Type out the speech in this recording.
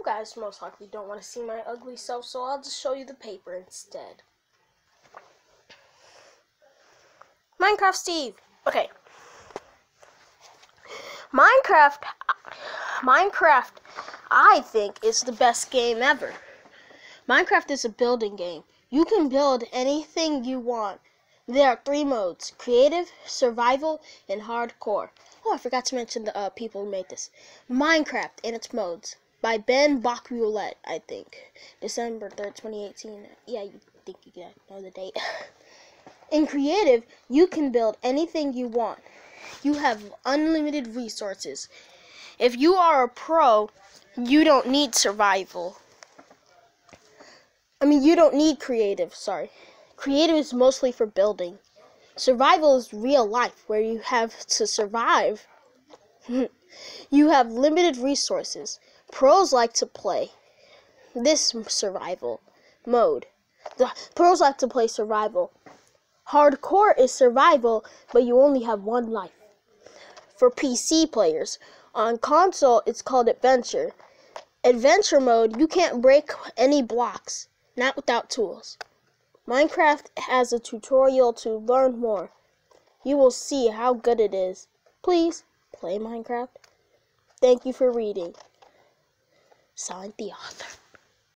You guys most likely don't want to see my ugly self, so I'll just show you the paper instead. Minecraft Steve. Okay. Minecraft Minecraft I think is the best game ever. Minecraft is a building game. You can build anything you want. There are three modes creative, survival, and hardcore. Oh, I forgot to mention the uh, people who made this. Minecraft and its modes by Ben Bocquelet, I think. December 3rd, 2018. Yeah, you think you can know the date. In creative, you can build anything you want. You have unlimited resources. If you are a pro, you don't need survival. I mean, you don't need creative, sorry. Creative is mostly for building. Survival is real life where you have to survive. you have limited resources. Pros like to play this survival mode. The pros like to play survival. Hardcore is survival, but you only have one life. For PC players, on console it's called adventure. Adventure mode, you can't break any blocks, not without tools. Minecraft has a tutorial to learn more. You will see how good it is. Please play Minecraft. Thank you for reading. sign the author.